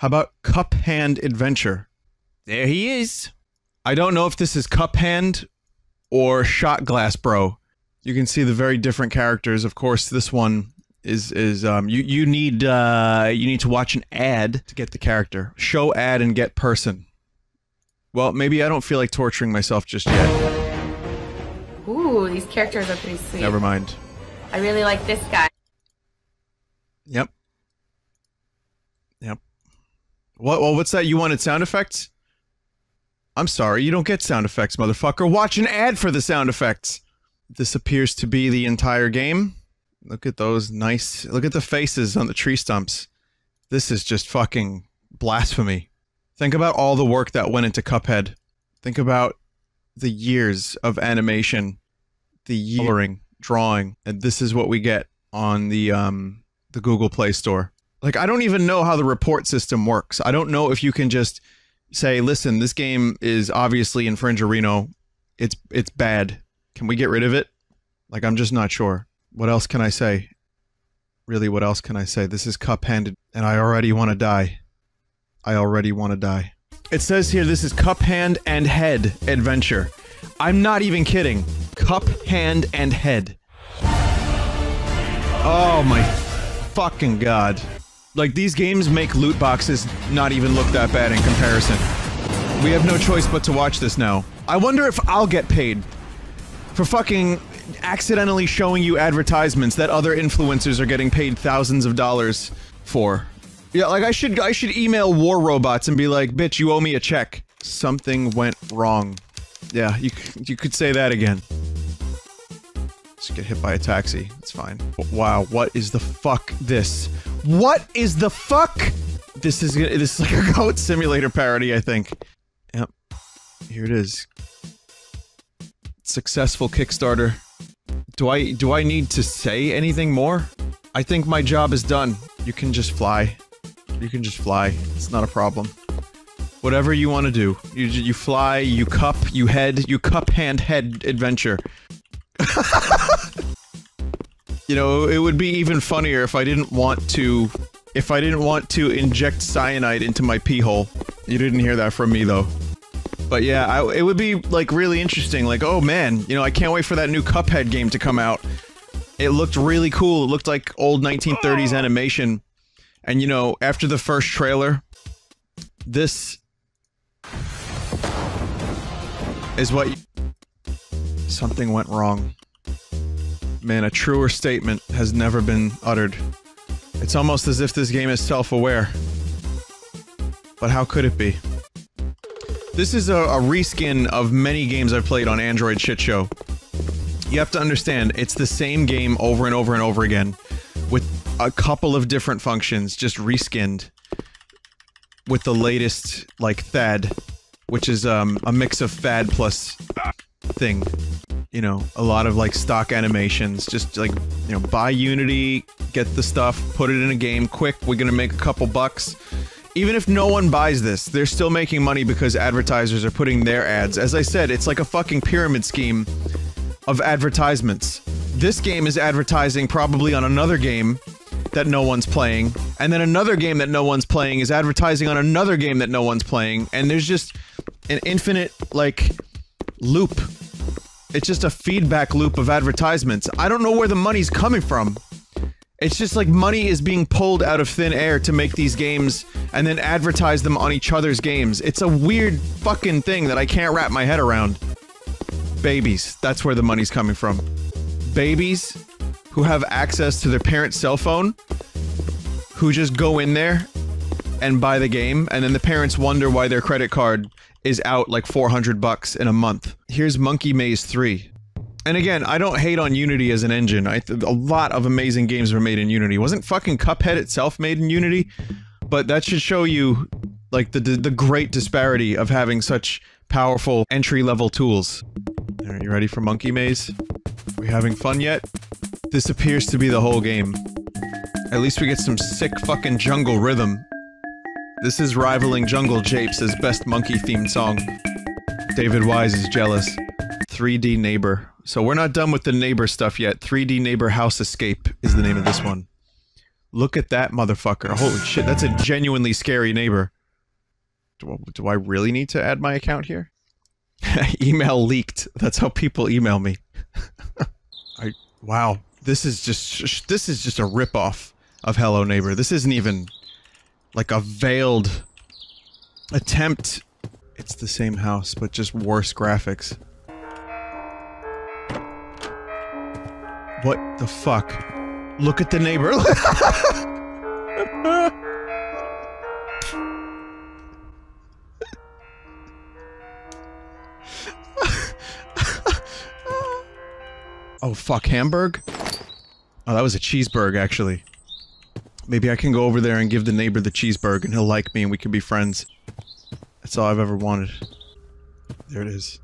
How about Cup Hand Adventure? There he is. I don't know if this is Cup Hand or Shot Glass Bro. You can see the very different characters. Of course, this one is is um you you need uh you need to watch an ad to get the character. Show ad and get person. Well, maybe I don't feel like torturing myself just yet. Ooh, these characters are pretty sweet. Never mind. I really like this guy. Yep. Yep. What? Well, what's that? You wanted sound effects? I'm sorry, you don't get sound effects, motherfucker. Watch an ad for the sound effects. This appears to be the entire game. Look at those nice. Look at the faces on the tree stumps. This is just fucking blasphemy. Think about all the work that went into Cuphead. Think about the years of animation, the coloring, drawing, and this is what we get on the um the Google Play Store. Like I don't even know how the report system works. I don't know if you can just say, "Listen, this game is obviously infringerino. It's it's bad. Can we get rid of it?" Like I'm just not sure. What else can I say? Really, what else can I say? This is cup-handed, and I already want to die. I already want to die. It says here this is cup hand and head adventure. I'm not even kidding. Cup hand and head. Oh my fucking god. Like these games make loot boxes not even look that bad in comparison. We have no choice but to watch this now. I wonder if I'll get paid for fucking accidentally showing you advertisements that other influencers are getting paid thousands of dollars for. Yeah, like I should I should email War Robots and be like, "Bitch, you owe me a check." Something went wrong. Yeah, you you could say that again. Just get hit by a taxi. It's fine. Wow, what is the fuck this? What is the fuck? This is this is like a goat simulator parody, I think. Yep. Here it is. Successful Kickstarter. Do I do I need to say anything more? I think my job is done. You can just fly. You can just fly. It's not a problem. Whatever you want to do. You you fly, you cup, you head, you cup hand head adventure. you know, it would be even funnier if I didn't want to if I didn't want to inject cyanide into my pee hole. You didn't hear that from me though. But yeah, I, it would be like really interesting. Like, oh man, you know, I can't wait for that new Cuphead game to come out. It looked really cool. It looked like old 1930s animation. And you know, after the first trailer, this is what something went wrong. Man, a truer statement has never been uttered. It's almost as if this game is self-aware. But how could it be? This is a, a, reskin of many games I've played on Android Shit Show. You have to understand, it's the same game over and over and over again, with a couple of different functions, just reskinned. With the latest, like, THAD, which is um, a mix of FAD plus thing. You know, a lot of, like, stock animations, just, like, you know, buy Unity, get the stuff, put it in a game, quick, we're gonna make a couple bucks. Even if no one buys this, they're still making money because advertisers are putting their ads. As I said, it's like a fucking pyramid scheme of advertisements. This game is advertising probably on another game that no one's playing, and then another game that no one's playing is advertising on another game that no one's playing, and there's just an infinite, like, loop. It's just a feedback loop of advertisements. I don't know where the money's coming from. It's just like money is being pulled out of thin air to make these games and then advertise them on each other's games. It's a weird fucking thing that I can't wrap my head around. Babies. That's where the money's coming from. Babies who have access to their parent's cell phone who just go in there and buy the game and then the parents wonder why their credit card is out like 400 bucks in a month. Here's Monkey Maze 3. And again, I don't hate on Unity as an engine. I a lot of amazing games were made in Unity. Wasn't fucking Cuphead itself made in Unity? But that should show you, like, the, the, the great disparity of having such powerful entry-level tools. Are you ready for Monkey Maze? Are we having fun yet? This appears to be the whole game. At least we get some sick fucking jungle rhythm. This is rivaling Jungle Japes' best monkey-themed song. David Wise is jealous. 3D Neighbor. So we're not done with the neighbor stuff yet. 3D Neighbor House Escape is the name of this one. Look at that motherfucker. Holy shit, that's a genuinely scary neighbor. Do, I- do I really need to add my account here? email leaked. That's how people email me. I wow. This is just this is just a ripoff of Hello Neighbor. This isn't even like a veiled attempt. It's the same house, but just worse graphics. What the fuck? Look at the neighbor. oh fuck, Hamburg? Oh, that was a cheeseburg, actually. Maybe I can go over there and give the neighbor the cheeseburger and he'll like me and we can be friends. That's all I've ever wanted. There it is.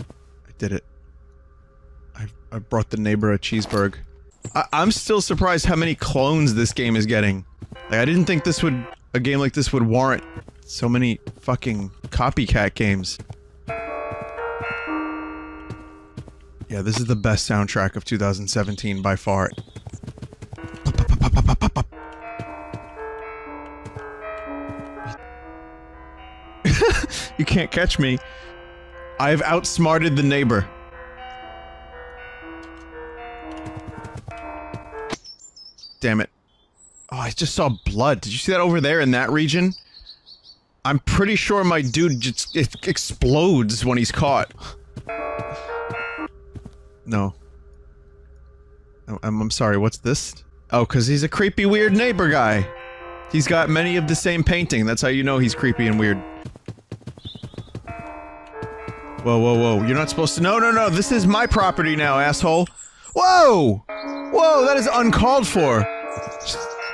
I did it. I, I brought the neighbor a cheeseburger. I, I'm still surprised how many clones this game is getting. Like, I didn't think this would- a game like this would warrant so many fucking copycat games. Yeah, this is the best soundtrack of 2017 by far. Can't catch me. I've outsmarted the neighbor. Damn it. Oh, I just saw blood. Did you see that over there in that region? I'm pretty sure my dude just it explodes when he's caught. No. I'm, I'm sorry, what's this? Oh, because he's a creepy, weird neighbor guy. He's got many of the same painting. That's how you know he's creepy and weird. Whoa, whoa, whoa. You're not supposed to- No, no, no. This is my property now, asshole. Whoa! Whoa, that is uncalled for.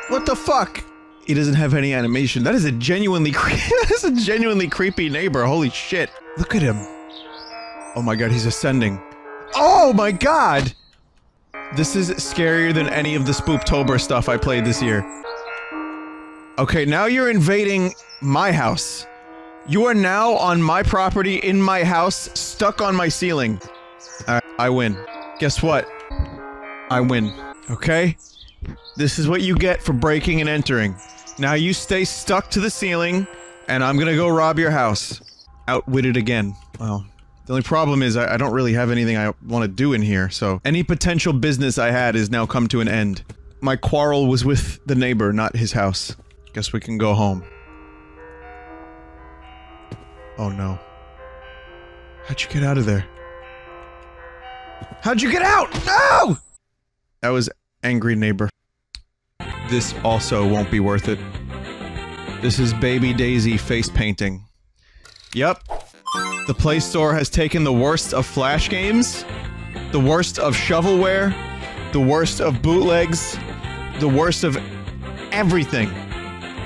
What the fuck? He doesn't have any animation. That is a genuinely that is a genuinely creepy neighbor. Holy shit. Look at him. Oh my god, he's ascending. Oh my god! This is scarier than any of the Spooptober stuff I played this year. Okay, now you're invading my house. You are now on my property, in my house, stuck on my ceiling. Alright, I win. Guess what? I win. Okay? This is what you get for breaking and entering. Now you stay stuck to the ceiling, and I'm gonna go rob your house. Outwitted again. Well, the only problem is I, I don't really have anything I want to do in here, so any potential business I had is now come to an end. My quarrel was with the neighbor, not his house. Guess we can go home. Oh no. How'd you get out of there? How'd you get out? No! That was angry neighbor. This also won't be worth it. This is Baby Daisy face painting. Yep. The Play Store has taken the worst of Flash games, the worst of shovelware, the worst of bootlegs, the worst of everything.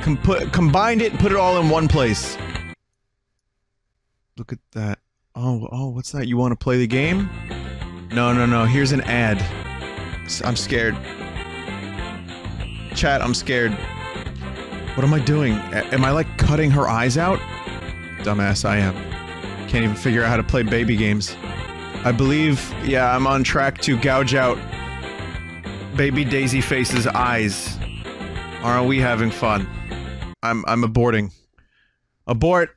Com combined it and put it all in one place. Look at that. Oh, oh, what's that? You want to play the game? No, no, no. Here's an ad. I'm scared. Chat, I'm scared. What am I doing? Am I like cutting her eyes out? Dumbass, I am. Can't even figure out how to play baby games. I believe, yeah, I'm on track to gouge out baby Daisy Face's eyes. Aren't we having fun? I'm I'm aborting. Abort.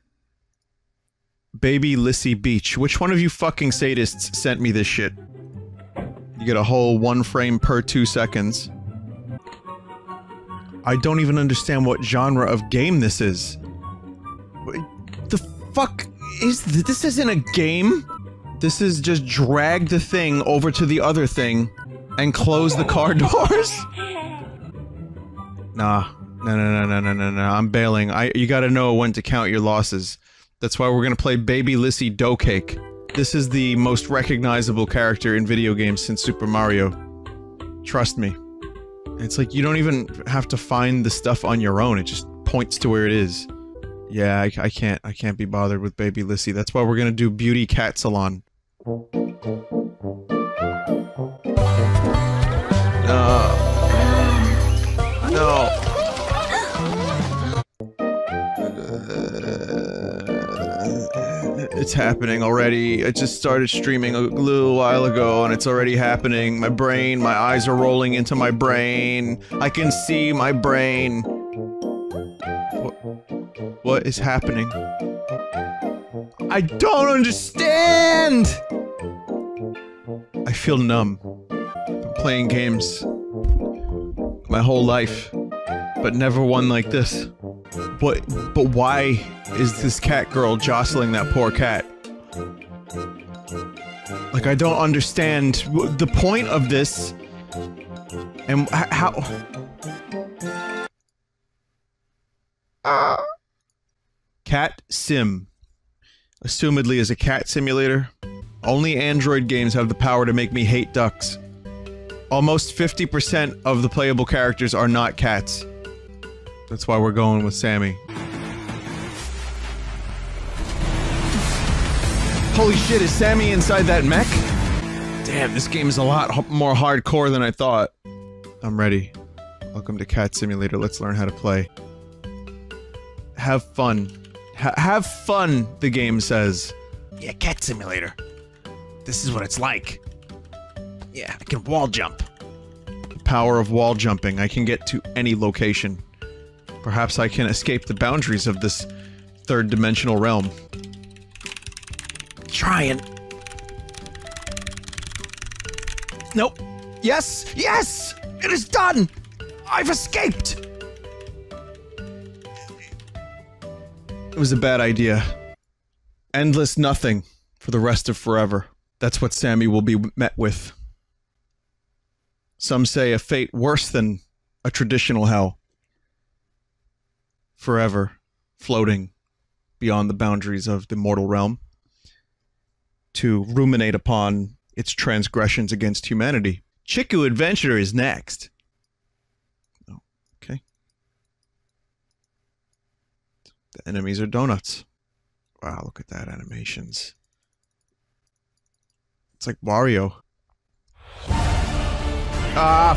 Baby Lissy Beach. Which one of you fucking sadists sent me this shit? You get a whole one frame per two seconds. I don't even understand what genre of game this is. The fuck is th this? Isn't a game. This is just drag the thing over to the other thing and close the car doors. Nah, no, no, no, no, no, no, no. I'm bailing. I you got to know when to count your losses. That's why we're gonna play Baby Lissy Dough Cake. This is the most recognizable character in video games since Super Mario. Trust me. It's like you don't even have to find the stuff on your own. It just points to where it is. Yeah, I, I can't. I can't be bothered with Baby Lissy. That's why we're gonna do Beauty Cat Salon. No. No. It's happening already. I just started streaming a little while ago and it's already happening. My brain, my eyes are rolling into my brain. I can see my brain. What, what is happening? I don't understand! I feel numb. Been playing games my whole life, but never one like this. But but why is this cat girl jostling that poor cat? Like I don't understand the point of this and how uh, Cat Sim assumedly is a cat simulator. Only Android games have the power to make me hate ducks. Almost 50% of the playable characters are not cats. That's why we're going with Sammy. Holy shit, is Sammy inside that mech? Damn, this game is a lot more hardcore than I thought. I'm ready. Welcome to Cat Simulator. Let's learn how to play. Have fun. Ha have fun, the game says. Yeah, Cat Simulator. This is what it's like. Yeah, I can wall jump. The power of wall jumping. I can get to any location. Perhaps I can escape the boundaries of this third dimensional realm. Trying. Nope. Yes! Yes! It is done! I've escaped! It was a bad idea. Endless nothing for the rest of forever. That's what Sammy will be met with. Some say a fate worse than a traditional hell forever floating beyond the boundaries of the mortal realm to ruminate upon its transgressions against humanity. Chiku Adventure is next. Oh, okay. The enemies are donuts. Wow, look at that animations. It's like Wario. Ah,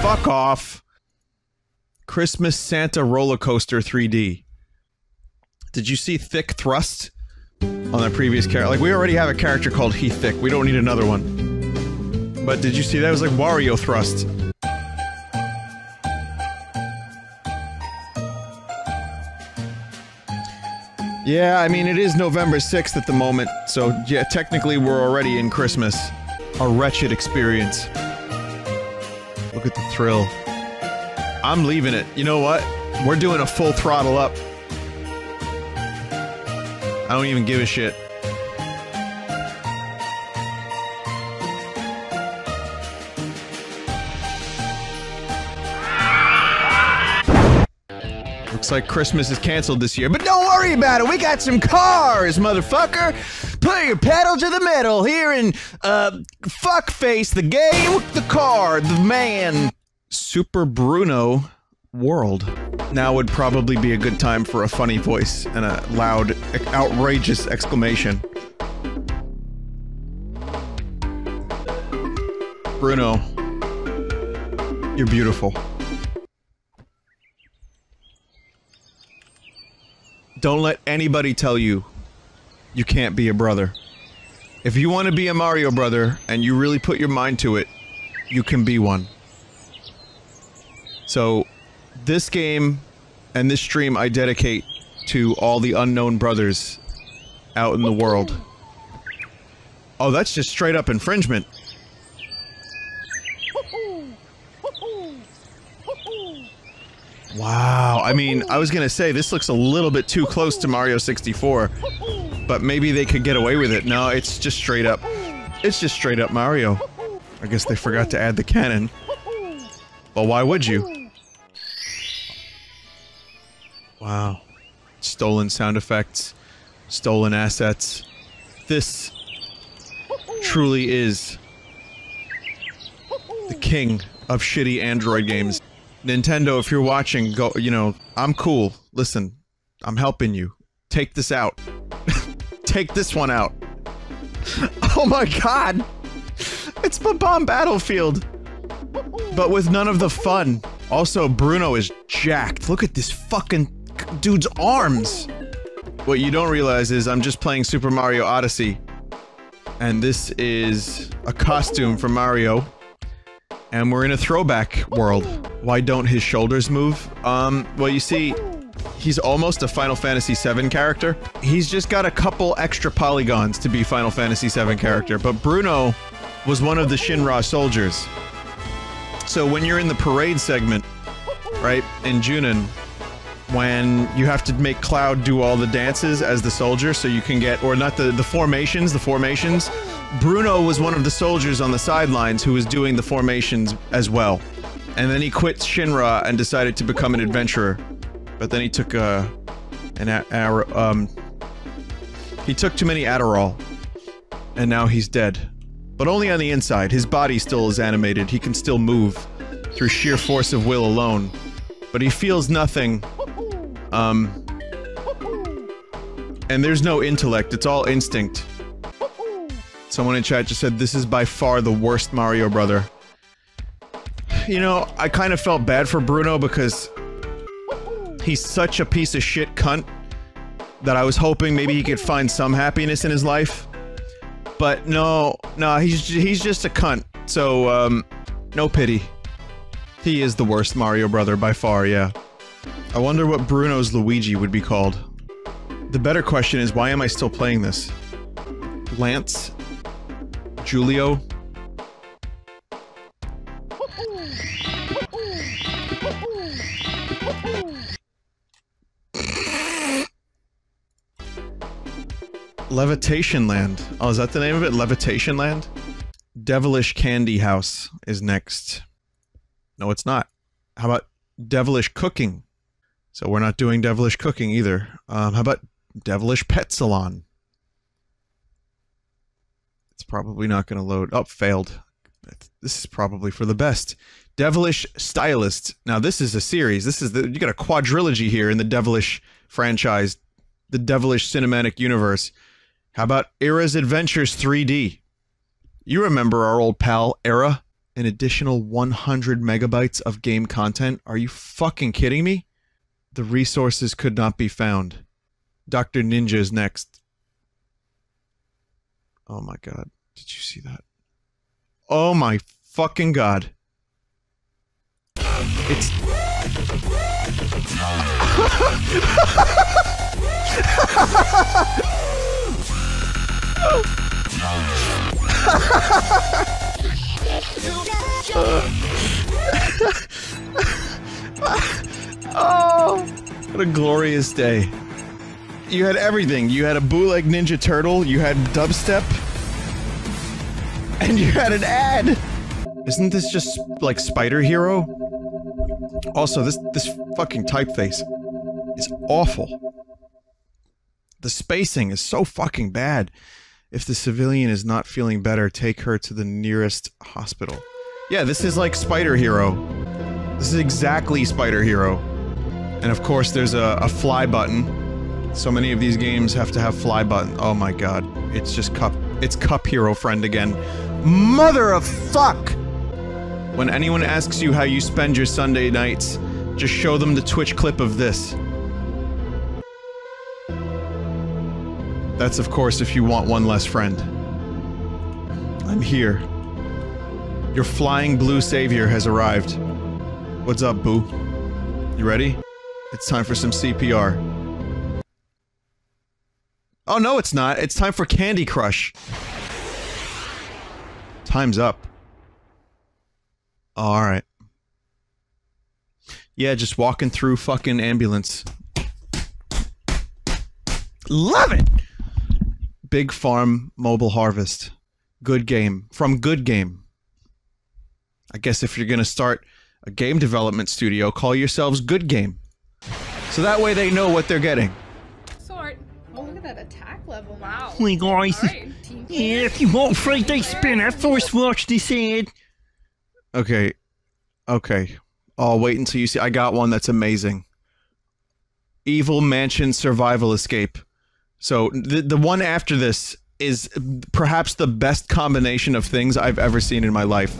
fuck off. Christmas Santa Roller Coaster 3D. Did you see Thick Thrust on the previous character? Like, we already have a character called He Thick. We don't need another one. But did you see that? It was like Wario Thrust. Yeah, I mean, it is November 6th at the moment, so yeah, technically we're already in Christmas. A wretched experience. Look at the thrill. I'm leaving it. You know what? We're doing a full throttle up. I don't even give a shit. Looks like Christmas is canceled this year, but don't worry about it. We got some cars, motherfucker. Put your pedal to the metal here in uh fuckface the game, the car, the man. Super Bruno World. Now would probably be a good time for a funny voice and a loud, outrageous exclamation. Bruno, you're beautiful. Don't let anybody tell you you can't be a brother. If you want to be a Mario brother and you really put your mind to it, you can be one. So, this game and this stream I dedicate to all the unknown brothers out in the world. Oh, that's just straight up infringement. Wow, I mean, I was gonna say, this looks a little bit too close to Mario 64. But maybe they could get away with it. No, it's just straight up. It's just straight up Mario. I guess they forgot to add the cannon. Well, why would you? Wow. Stolen sound effects. Stolen assets. This truly is the king of shitty Android games. Nintendo, if you're watching, go, you know, I'm cool. Listen, I'm helping you. Take this out. Take this one out. Oh my god! It's Bob-omb Battlefield! But with none of the fun. Also, Bruno is jacked. Look at this fucking dude's arms. what you don't realize is I'm just playing Super Mario Odyssey. And this is a costume from Mario. And we're in a throwback world. Why don't his shoulders move? Um, well you see, he's almost a Final Fantasy VII character. He's just got a couple extra polygons to be Final Fantasy VII character, but Bruno was one of the Shinra soldiers. So when you're in the parade segment, right, in Junon, when you have to make Cloud do all the dances as the soldier so you can get, or not the, the formations, the formations, Bruno was one of the soldiers on the sidelines who was doing the formations as well. And then he quit Shinra and decided to become an adventurer. But then he took, uh, an a, um, he took too many Adderall. And now he's dead. But only on the inside. His body still is animated. He can still move through sheer force of will alone. But he feels nothing. Um... And there's no intellect. It's all instinct. Someone in chat just said, this is by far the worst Mario brother. You know, I kind of felt bad for Bruno because he's such a piece of shit cunt that I was hoping maybe he could find some happiness in his life. But no, no, he's he's just a cunt. So um, no pity. He is the worst Mario brother by far, yeah. I wonder what Bruno's Luigi would be called. The better question is why am I still playing this? Lance? Julio? Levitation Land. Oh, is that the name of it? Levitation Land? Devilish Candy House is next. No, it's not. How about Devilish Cooking? So we're not doing Devilish Cooking either. Um, how about Devilish Pet Salon? It's probably not going to load. Oh, failed. This is probably for the best. Devilish Stylist. Now this is a series. This is the you got a quadrilogy here in the Devilish franchise, the Devilish cinematic universe. How about Era's Adventures 3D? You remember our old pal, Era? An additional 100 megabytes of game content? Are you fucking kidding me? The resources could not be found. Dr. Ninja is next. Oh my god. Did you see that? Oh my fucking god. It's... oh, what a glorious day. You had everything. You had a bootleg Ninja Turtle, you had dubstep, and you had an ad. Isn't this just like Spider Hero? Also, this this fucking typeface is awful. The spacing is so fucking bad. If the civilian is not feeling better, take her to the nearest hospital. Yeah, this is like Spider Hero. This is exactly Spider Hero. And of course, there's a, a fly button. So many of these games have to have fly button. Oh my god. It's just Cup. It's Cup Hero friend again. Mother of fuck! When anyone asks you how you spend your Sunday nights, just show them the Twitch clip of this. That's of course if you want one less friend. I'm here. Your flying blue savior has arrived. What's up, boo? You ready? It's time for some CPR. Oh no, it's not. It's time for Candy Crush. Time's up. Alright. Yeah, just walking through fucking ambulance. Love it! Big Farm Mobile Harvest. Good game. From Good Game. I guess if you're gonna start a game development studio, call yourselves Good Game. So that way they know what they're getting. Sword. Oh, look at that attack level. Wow. Oh hey guys, Alright, team yeah, if you want Friday spinner, first watch this ad. Okay. Okay. Oh, wait until you see. I got one that's amazing. Evil Mansion Survival Escape. So the the one after this is perhaps the best combination of things I've ever seen in my life.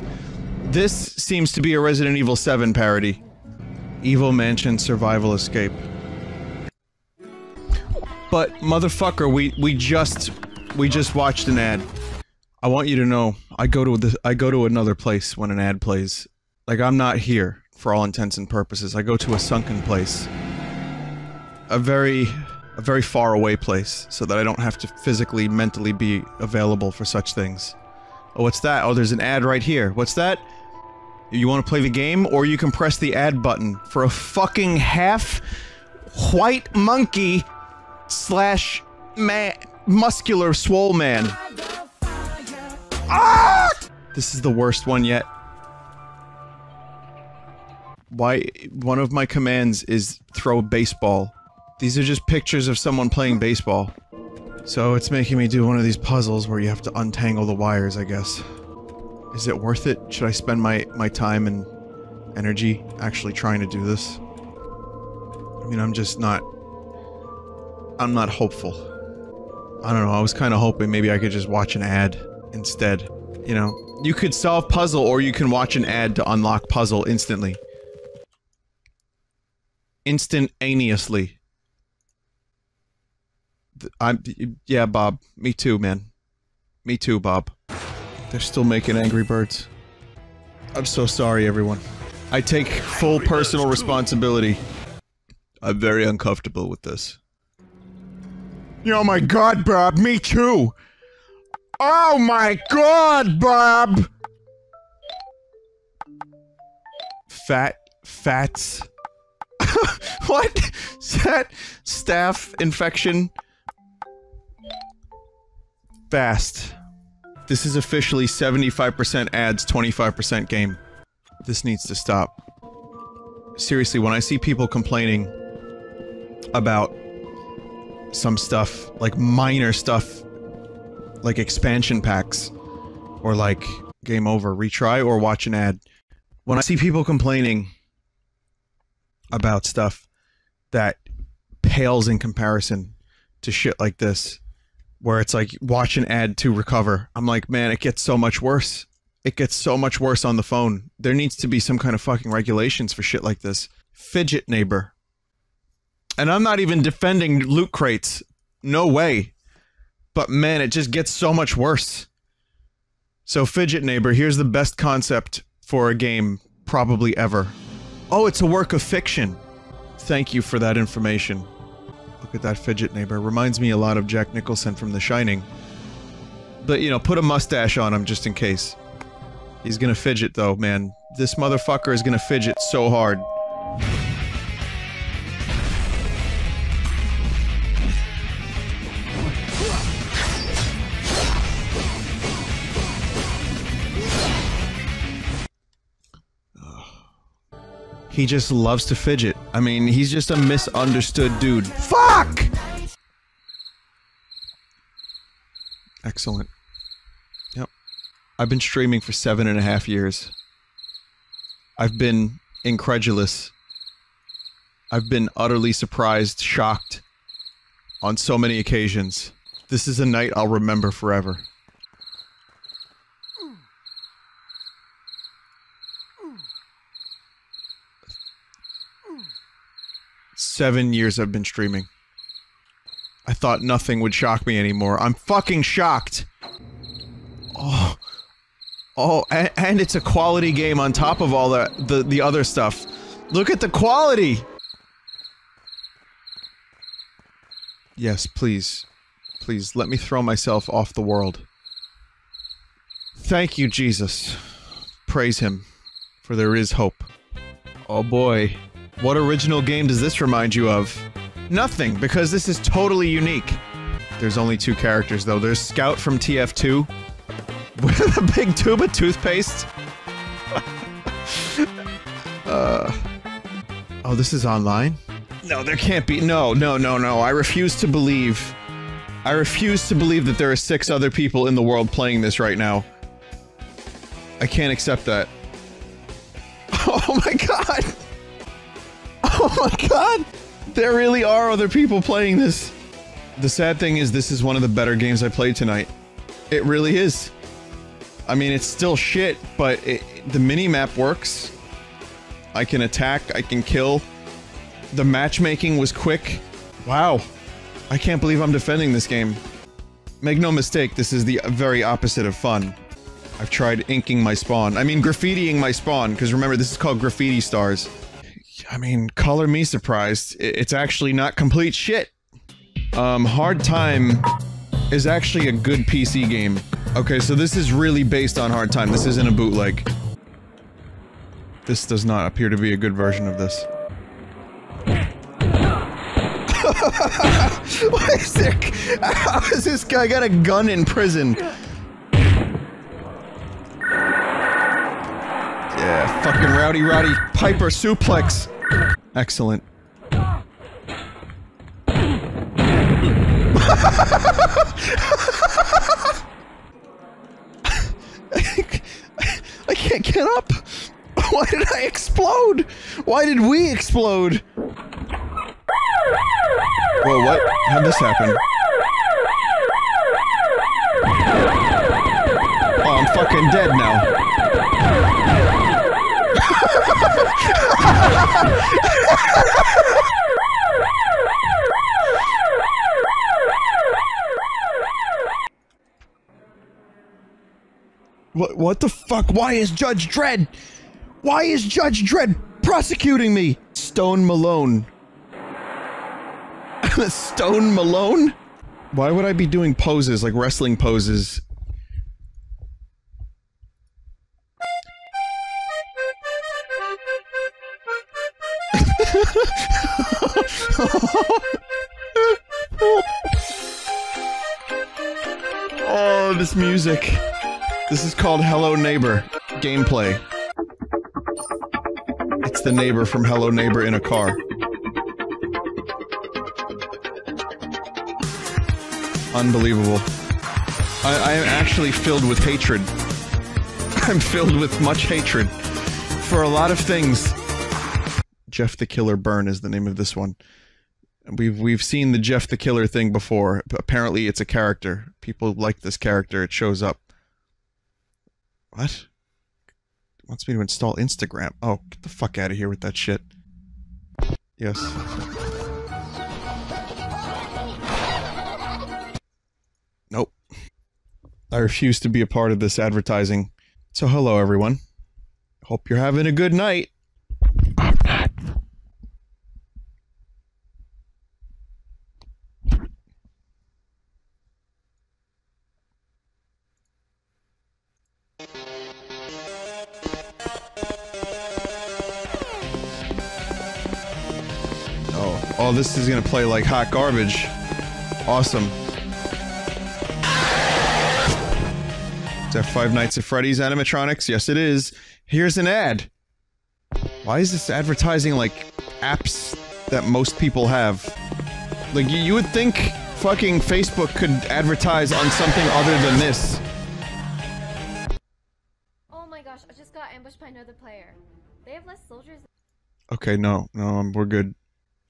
This seems to be a Resident Evil 7 parody. Evil Mansion Survival Escape. But motherfucker, we we just we just watched an ad. I want you to know I go to the I go to another place when an ad plays. Like I'm not here for all intents and purposes. I go to a sunken place. A very a very far away place so that I don't have to physically mentally be available for such things. Oh, what's that? Oh, there's an ad right here. What's that? You want to play the game or you can press the ad button for a fucking half white monkey slash man muscular swole man. Ah! This is the worst one yet. Why one of my commands is throw a baseball. These are just pictures of someone playing baseball. So it's making me do one of these puzzles where you have to untangle the wires, I guess. Is it worth it? Should I spend my, my time and energy actually trying to do this? I mean, I'm just not... I'm not hopeful. I don't know, I was kind of hoping maybe I could just watch an ad instead. You know, you could solve puzzle or you can watch an ad to unlock puzzle instantly. Instantaneously. I'm- yeah, Bob. Me too, man. Me too, Bob. They're still making Angry Birds. I'm so sorry, everyone. I take full personal responsibility. I'm very uncomfortable with this. Oh my god, Bob, me too! Oh my god, Bob! Fat, fats. what? Is that staph infection? Fast. This is officially 75% ads, 25% game. This needs to stop. Seriously, when I see people complaining about some stuff, like minor stuff, like expansion packs, or like game over, retry, or watch an ad. When I see people complaining about stuff that pales in comparison to shit like this, where it's like watch an ad to recover, I'm like, man, it gets so much worse. It gets so much worse on the phone. There needs to be some kind of fucking regulations for shit like this. Fidget neighbor. And I'm not even defending loot crates. No way. But man, it just gets so much worse. So, Fidget Neighbor, here's the best concept for a game probably ever. Oh, it's a work of fiction. Thank you for that information. Look at that Fidget Neighbor. Reminds me a lot of Jack Nicholson from The Shining. But, you know, put a mustache on him just in case. He's gonna fidget, though, man. This motherfucker is gonna fidget so hard. He just loves to fidget. I mean, he's just a misunderstood dude. Fuck! Excellent. Yep. I've been streaming for seven and a half years. I've been incredulous. I've been utterly surprised, shocked, on so many occasions. This is a night I'll remember forever. Seven years I've been streaming. I thought nothing would shock me anymore. I'm fucking shocked! Oh. Oh, and, and it's a quality game on top of all the, the, the other stuff. Look at the quality! Yes, please. Please, let me throw myself off the world. Thank you, Jesus. Praise him, for there is hope. Oh boy. What original game does this remind you of? Nothing, because this is totally unique. There's only two characters, though. There's Scout from TF2 with a big tube of toothpaste. uh, oh, this is online? No, there can't be. No, no, no, no. I refuse to believe. I refuse to believe that there are six other people in the world playing this right now. I can't accept that. Oh my god! Oh my god! There really are other people playing this. The sad thing is this is one of the better games I played tonight. It really is. I mean, it's still shit, but it, the mini-map works. I can attack, I can kill. The matchmaking was quick. Wow. I can't believe I'm defending this game. Make no mistake, this is the very opposite of fun. I've tried inking my spawn. I mean, graffitiing my spawn, because remember, this is called Graffiti Stars. I mean, color me surprised. It's actually not complete shit. Um, Hard Time is actually a good PC game. Okay, so this is really based on Hard Time. This isn't a bootleg. This does not appear to be a good version of this. Why is there? How is this guy got a gun in prison? Yeah, fucking Rowdy Roddy Piper suplex. Excellent. I can't get up. Why did I explode? Why did we explode? Whoa, what? How'd this happen? Oh, I'm fucking dead now. What, what the fuck? Why is Judge Dredd? Why is Judge Dredd prosecuting me? Stone Malone. Stone Malone? Why would I be doing poses, like wrestling poses? Music. This is called Hello Neighbor gameplay. It's the neighbor from Hello Neighbor in a car. Unbelievable. I, I am actually filled with hatred. I'm filled with much hatred for a lot of things. Jeff the Killer Burn is the name of this one. We've we've seen the Jeff the Killer thing before. Apparently, it's a character. People like this character. It shows up. What? It wants me to install Instagram. Oh, get the fuck out of here with that shit. Yes. Nope. I refuse to be a part of this advertising. So hello everyone. Hope you're having a good night. Oh, this is gonna play like hot garbage. Awesome. Is that Five Nights at Freddy's animatronics? Yes, it is. Here's an ad. Why is this advertising like apps that most people have? Like, you, you would think fucking Facebook could advertise on something other than this. Oh my gosh, I just got ambushed by another player. They have less soldiers. Okay, no, no, we're good.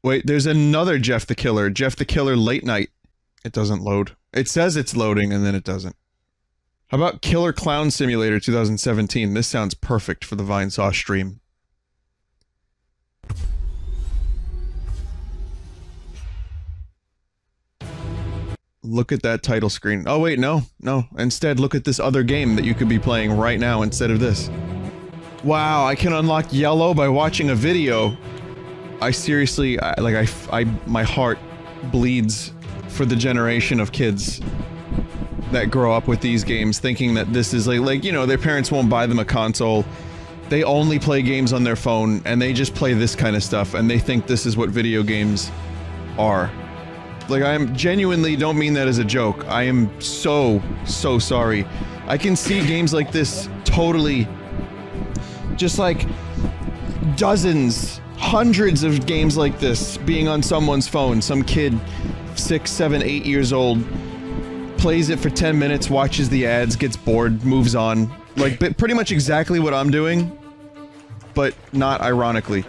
Wait, there's another Jeff the Killer. Jeff the Killer Late Night. It doesn't load. It says it's loading and then it doesn't. How about Killer Clown Simulator 2017? This sounds perfect for the Vinesauce stream. Look at that title screen. Oh wait, no, no. Instead, look at this other game that you could be playing right now instead of this. Wow, I can unlock yellow by watching a video. I seriously, I, like, I, I, my heart bleeds for the generation of kids that grow up with these games thinking that this is like, like, you know, their parents won't buy them a console. They only play games on their phone and they just play this kind of stuff and they think this is what video games are. Like, I am genuinely don't mean that as a joke. I am so, so sorry. I can see games like this totally just like dozens, hundreds of games like this being on someone's phone. Some kid, six, seven, eight years old, plays it for 10 minutes, watches the ads, gets bored, moves on. Like, pretty much exactly what I'm doing, but not ironically.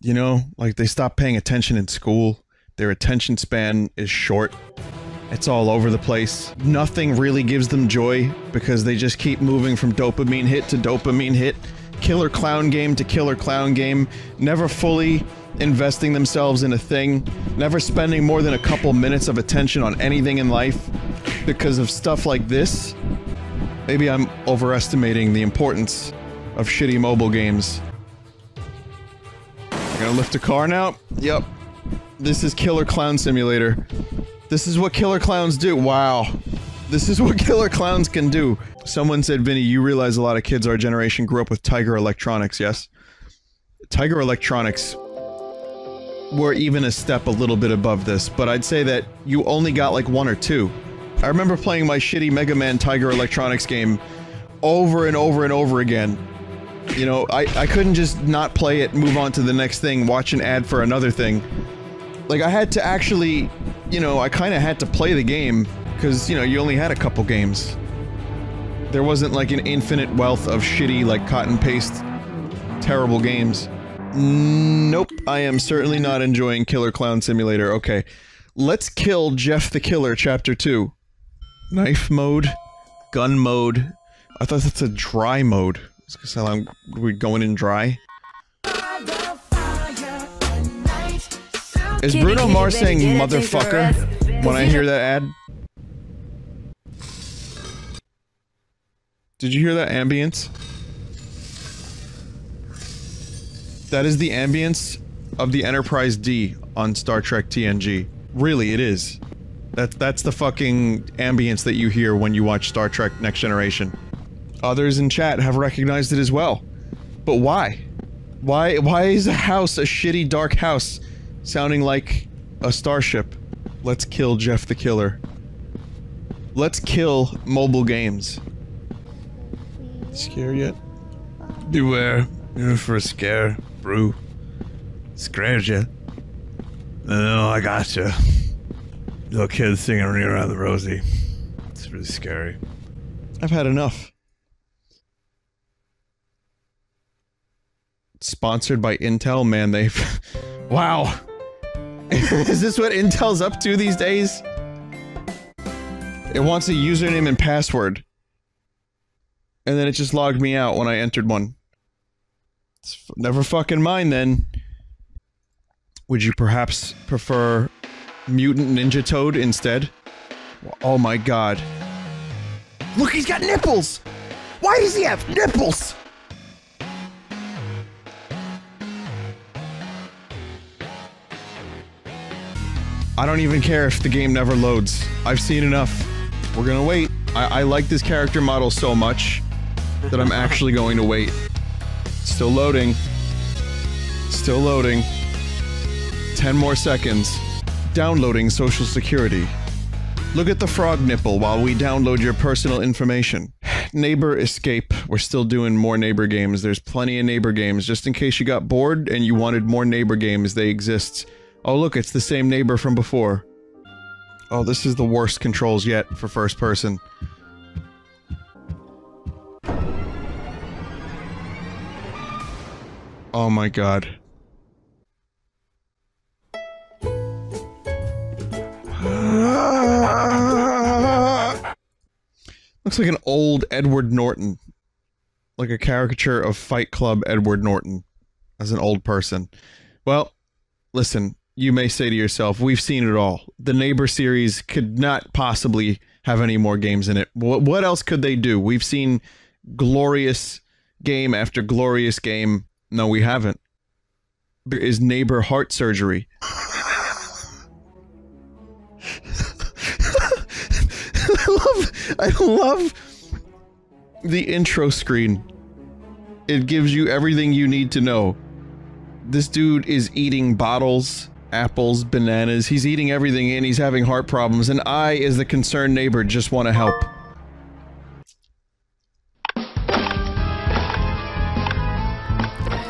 You know, like they stop paying attention in school. Their attention span is short. It's all over the place. Nothing really gives them joy because they just keep moving from dopamine hit to dopamine hit, killer clown game to killer clown game, never fully investing themselves in a thing, never spending more than a couple minutes of attention on anything in life because of stuff like this. Maybe I'm overestimating the importance of shitty mobile games. Gonna lift a car now? Yep. This is Killer Clown Simulator. This is what killer clowns do. Wow. This is what killer clowns can do. Someone said, Vinny, you realize a lot of kids our generation grew up with Tiger Electronics, yes? Tiger Electronics were even a step a little bit above this, but I'd say that you only got like one or two. I remember playing my shitty Mega Man Tiger Electronics game over and over and over again. You know, I, I couldn't just not play it, move on to the next thing, watch an ad for another thing. Like, I had to actually, you know, I kind of had to play the game, because, you know, you only had a couple games. There wasn't like an infinite wealth of shitty, like, cotton paste, terrible games. Nope, I am certainly not enjoying Killer Clown Simulator. Okay, let's kill Jeff the Killer, Chapter 2. Knife mode, gun mode. I thought that's a dry mode. So I'm um, we going in dry. Is Bruno Mars saying get a taste of motherfucker when I hear that ad? Did you hear that ambience? That is the ambience of the Enterprise D on Star Trek TNG. Really, it is. That's that's the fucking ambience that you hear when you watch Star Trek Next Generation. Others in chat have recognized it as well. But why? Why why is a house a shitty dark house sounding like a starship? Let's kill Jeff the Killer. Let's kill mobile games. Scared yet? Beware. You're for a scare, brew. Scared you? Oh, no, I gotcha. Little kid singing Around the Rosie. It's really scary. I've had enough. Sponsored by Intel? Man, they've... wow. Is this what Intel's up to these days? It wants a username and password. And then it just logged me out when I entered one. Never fucking mind then. Would you perhaps prefer Mutant Ninja Toad instead? Oh my god. Look, he's got nipples! Why does he have nipples? I don't even care if the game never loads. I've seen enough. We're gonna wait. I, I like this character model so much that I'm actually going to wait. Still loading. Still loading. 10 more seconds. Downloading Social Security. Look at the frog nipple while we download your personal information. Neighbor Escape. We're still doing more neighbor games. There's plenty of neighbor games. Just in case you got bored and you wanted more neighbor games, they exist. Oh look, it's the same neighbor from before. Oh, this is the worst controls yet for first person. Oh my god. Looks like an old Edward Norton. Like a caricature of Fight Club Edward Norton as an old person. Well, listen, you may say to yourself, we've seen it all. The Neighbor series could not possibly have any more games in it. What, what else could they do? We've seen glorious game after glorious game. No, we haven't. There is Neighbor Heart Surgery. I love I love the intro screen. It gives you everything you need to know. This dude is eating bottles, apples, bananas. He's eating everything and he's having heart problems and I as the concerned neighbor just want to help.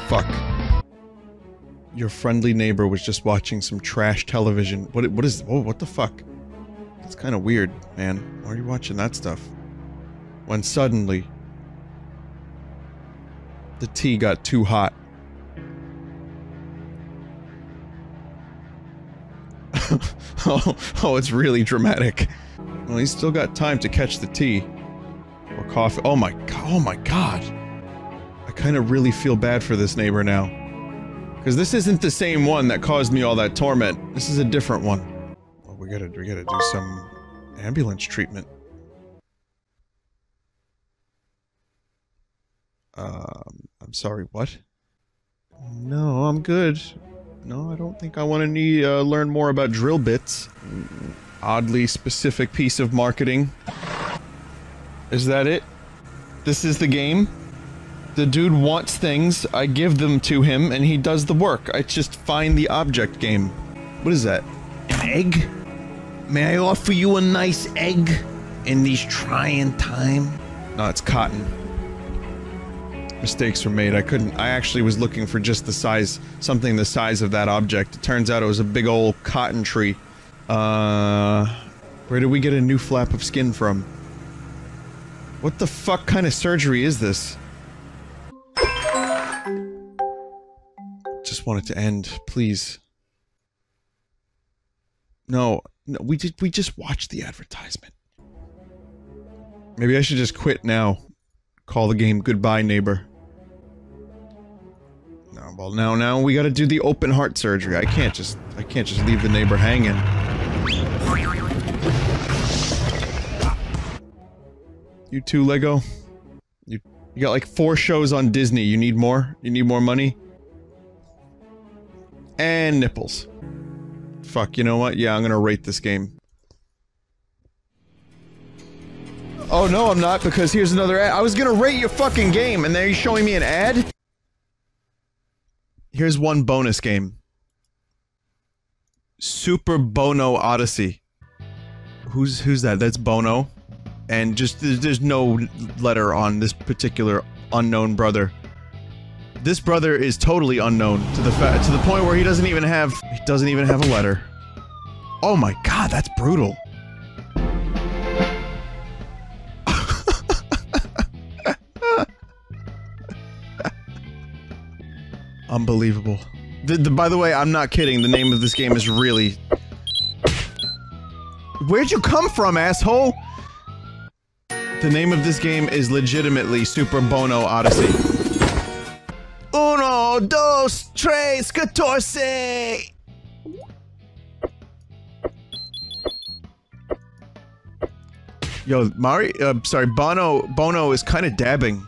Fuck. Your friendly neighbor was just watching some trash television. What what is oh what the fuck? It's kind of weird, man. Why are you watching that stuff? When suddenly the tea got too hot. oh, oh, it's really dramatic. Well, he's still got time to catch the tea. Or coffee. Oh my god, oh my god. I kind of really feel bad for this neighbor now. Because this isn't the same one that caused me all that torment. This is a different one. Oh, we gotta, we gotta do some ambulance treatment. Um, I'm sorry, what? No, I'm good. No, I don't think I want to need uh, learn more about drill bits. Oddly specific piece of marketing. Is that it? This is the game? The dude wants things, I give them to him, and he does the work. I just find the object game. What is that? An egg? May I offer you a nice egg in these trying time? No, it's cotton. Mistakes were made. I couldn't. I actually was looking for just the size, something the size of that object. It turns out it was a big old cotton tree. Uh. Where did we get a new flap of skin from? What the fuck kind of surgery is this? Just want it to end, please. No, no, we did. We just watched the advertisement. Maybe I should just quit now. Call the game goodbye, neighbor. Well now, now we gotta do the open heart surgery. I can't just, I can't just leave the neighbor hanging. You too, Lego? You, you got like four shows on Disney. You need more? You need more money? And nipples. Fuck, you know what? Yeah, I'm gonna rate this game. Oh no, I'm not, because here's another ad. I was gonna rate your fucking game, and then you're showing me an ad? Here's one bonus game. Super Bono Odyssey. Who's who's that? That's Bono. And just there's, no letter on this particular unknown brother. This brother is totally unknown to the to the point where he doesn't even have he doesn't even have a letter. Oh my god, that's brutal. Unbelievable. The, the, by the way, I'm not kidding. The name of this game is really. Where'd you come from, asshole? The name of this game is legitimately Super Bono Odyssey. Uno, dos, tres, catorce! Yo, Mari, uh, sorry, Bono, Bono is kind of dabbing.